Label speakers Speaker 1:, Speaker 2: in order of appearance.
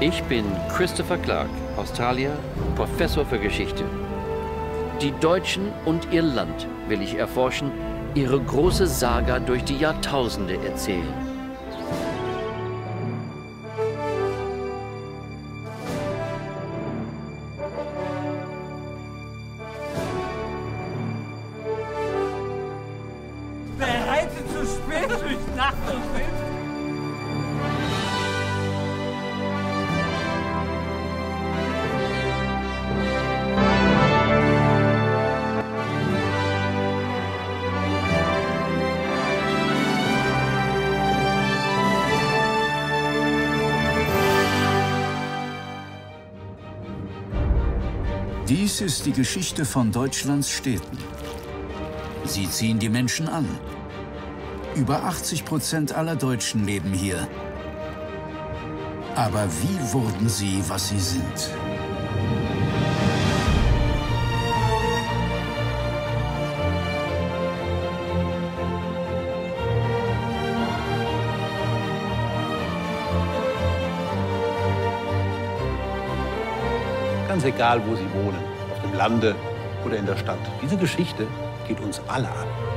Speaker 1: Ich bin Christopher Clark, Australier, Professor für Geschichte. Die Deutschen und ihr Land will ich erforschen, ihre große Saga durch die Jahrtausende erzählen.
Speaker 2: Bereitet zu spät durch Nacht und Wind.
Speaker 3: Dies ist die Geschichte von Deutschlands Städten. Sie ziehen die Menschen an. Über 80 Prozent aller Deutschen leben hier. Aber wie wurden sie, was sie sind?
Speaker 4: Ganz egal, wo Sie wohnen, auf dem Lande oder in der Stadt. Diese Geschichte geht uns alle an.